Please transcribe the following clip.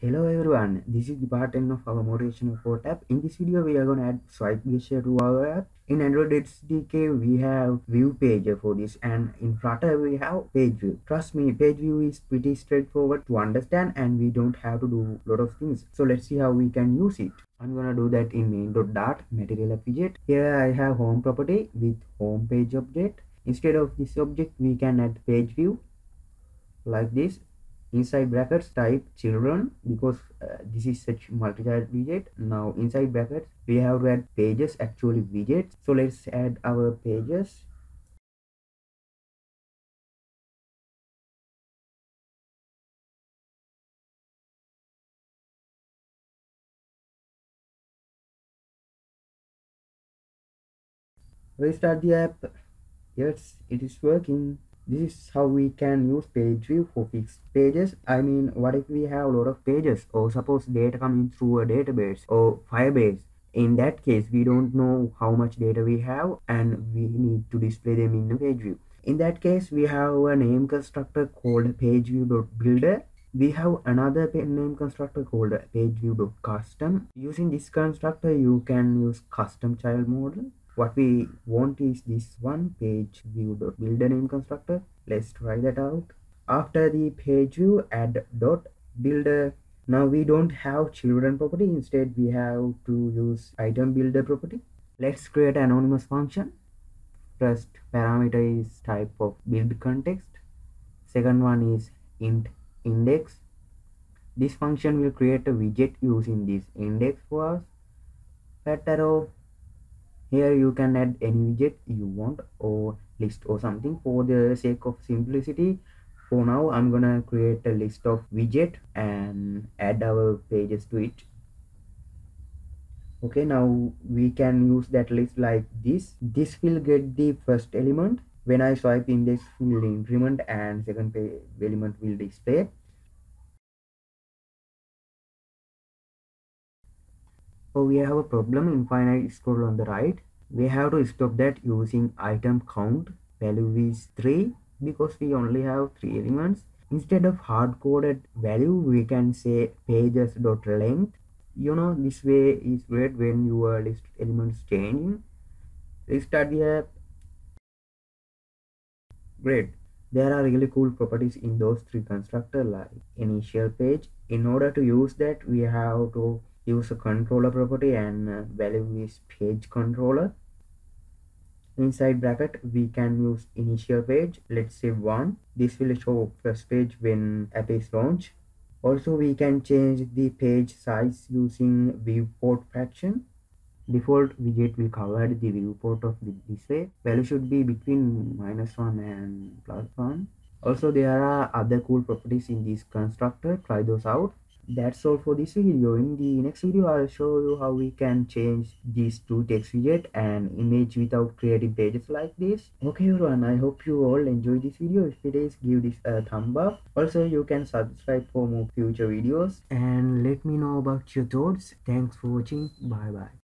Hello everyone, this is the part 10 of our motivational quote app. In this video, we are going to add swipe gesture to our app. In Android SDK, we have ViewPager for this and in Flutter, we have page view. Trust me, page view is pretty straightforward to understand and we don't have to do a lot of things. So let's see how we can use it. I'm gonna do that in main.dart material widget. Here I have home property with home page object. Instead of this object, we can add page view like this inside brackets type children because uh, this is such multi-child widget. Now inside brackets we have to add pages actually widgets. So let's add our pages. Restart the app. Yes it is working this is how we can use page view for fixed pages. I mean what if we have a lot of pages? Or suppose data coming through a database or firebase. In that case we don't know how much data we have and we need to display them in the page view. In that case we have a name constructor called pageview.builder we have another name constructor called pageview.custom using this constructor you can use custom child model what we want is this one page view dot builder name constructor. Let's try that out. After the page view add dot builder. Now we don't have children property. Instead we have to use item builder property. Let's create an anonymous function. First parameter is type of build context. Second one is int index. This function will create a widget using this index for us fat arrow here you can add any widget you want or list or something. For the sake of simplicity for now i'm gonna create a list of widget and add our pages to it. Okay now we can use that list like this. This will get the first element. When i swipe in this will increment and second element will display so we have a problem infinite scroll on the right. We have to stop that using item count. Value is 3 because we only have three elements. Instead of hard-coded value we can say pages dot length. You know this way is great when your list elements changing restart the app. Great. There are really cool properties in those three constructor like initial page. In order to use that we have to use a controller property and uh, value is page controller. Inside bracket we can use initial page let's say one. This will show first page when app is launched. Also we can change the page size using viewport fraction. Default widget will cover the viewport of the display. Value should be between minus one and plus one. Also there are other cool properties in this constructor. Try those out that's all for this video. In the next video i'll show you how we can change these two text widget and image without creating pages like this. Okay everyone i hope you all enjoyed this video. If it is give this a thumb up. Also you can subscribe for more future videos. And let me know about your thoughts. Thanks for watching. Bye bye